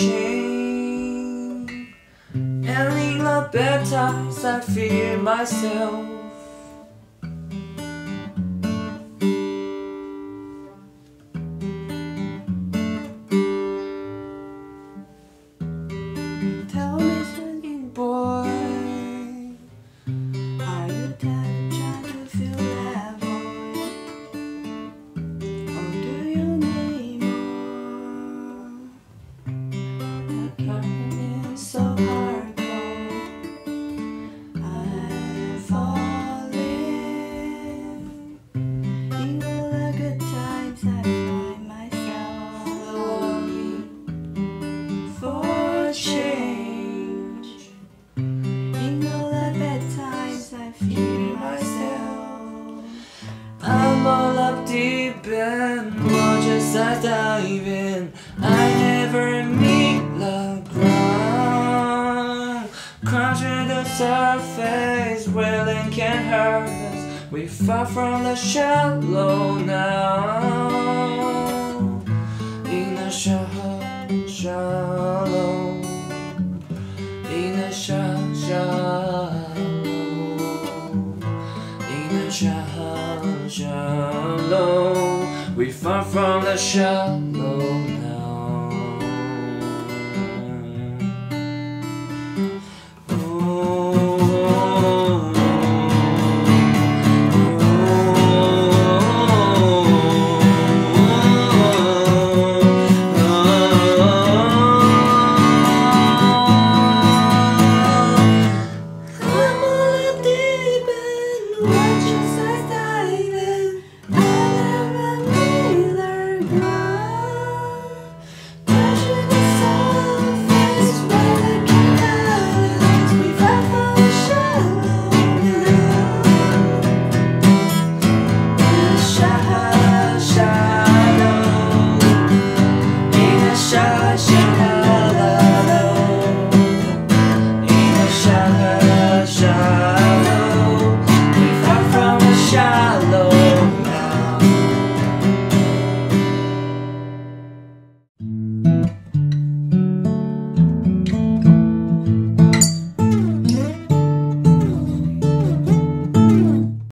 And in the bad times, I fear myself. And watch as I dive in. I never meet the ground. Crunching the surface, wailing can hurt us. We far from the shallow now. In the shallow, shallow. In the shallow, shallow. In the shallow. We far from the shallow.